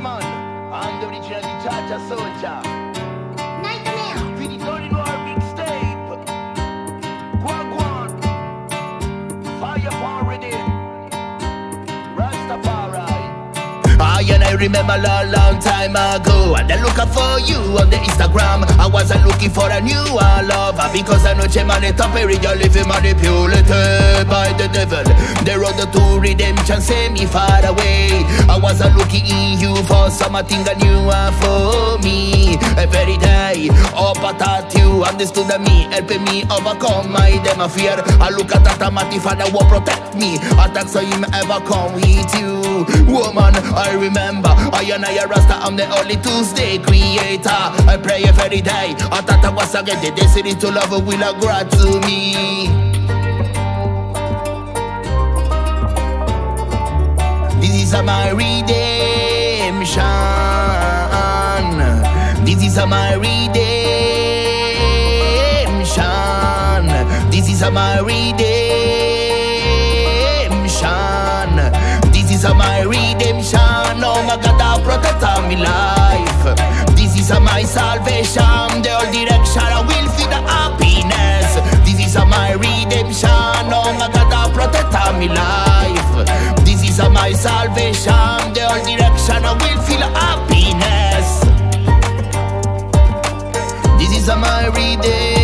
man, I'm the original Jah Jah soldier. And I remember a long, time ago. I looking for you on the Instagram. I wasn't looking for a new lover Because I know up every girl living manipulated by the devil. The road to redemption send me far away. I wasn't looking in something that are for me. Every day, oh, up at you understood me. Helping me overcome my demon fear. I look at that mighty father will protect me. Attack so him ever come with you. Woman, I remember I and I Rasta, I'm the only Tuesday creator. I pray every day I thought I was again the destiny to love will grant to me. This is a my redemption. This is a my redemption. This is a my redemption. This is a my redemption. Oh my God, I protect my life. This is a my salvation. The whole direction I will feel the happiness. This is a my redemption. Oh my God, I protect my life. This is a my salvation The direction I will feel happiness. This is a my redemption